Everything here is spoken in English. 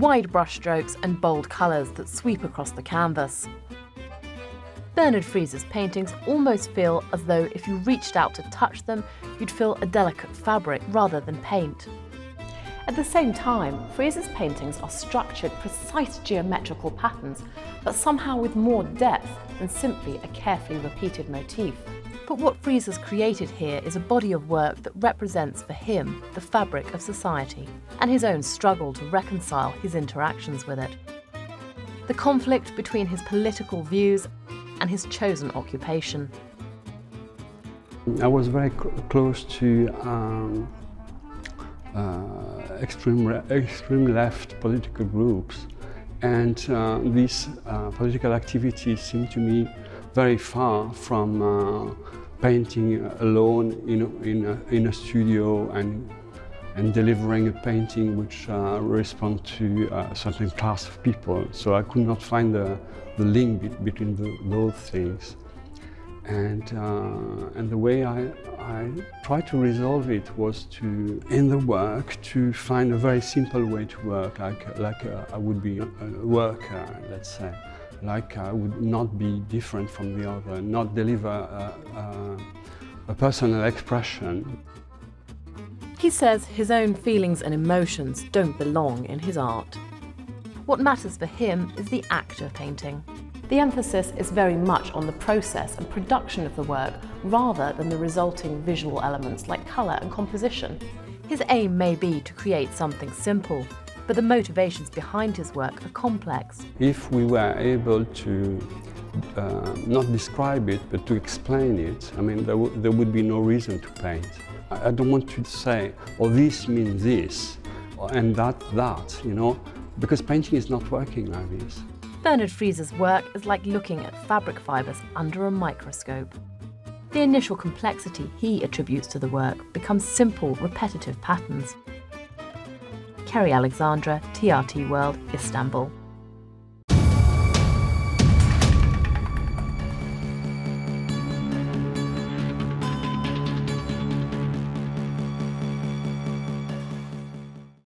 wide brushstrokes and bold colours that sweep across the canvas. Bernard Frize's paintings almost feel as though if you reached out to touch them, you'd feel a delicate fabric rather than paint. At the same time, Frize's paintings are structured precise geometrical patterns, but somehow with more depth than simply a carefully repeated motif. But what Frize has created here is a body of work that represents for him the fabric of society and his own struggle to reconcile his interactions with it. The conflict between his political views and his chosen occupation. I was very cl close to um, uh, extreme, extreme left political groups. And uh, these uh, political activities seem to me very far from uh, painting alone in, in, a, in a studio and, and delivering a painting which uh, responds to a certain class of people. So I could not find the, the link be between the, those things. And, uh, and the way I, I tried to resolve it was to, in the work, to find a very simple way to work, like, like uh, I would be a, worker, let's say. Like I would not be different from the other, not deliver a, a, a personal expression. He says his own feelings and emotions don't belong in his art. What matters for him is the act of painting. The emphasis is very much on the process and production of the work rather than the resulting visual elements like colour and composition. His aim may be to create something simple, but the motivations behind his work are complex. If we were able to uh, not describe it, but to explain it, I mean, there, there would be no reason to paint. I, I don't want to say, oh, this means this, and that, that, you know, because painting is not working like this. Bernard Frize's work is like looking at fabric fibres under a microscope. The initial complexity he attributes to the work becomes simple, repetitive patterns. Kerry Alexandra, TRT World, Istanbul.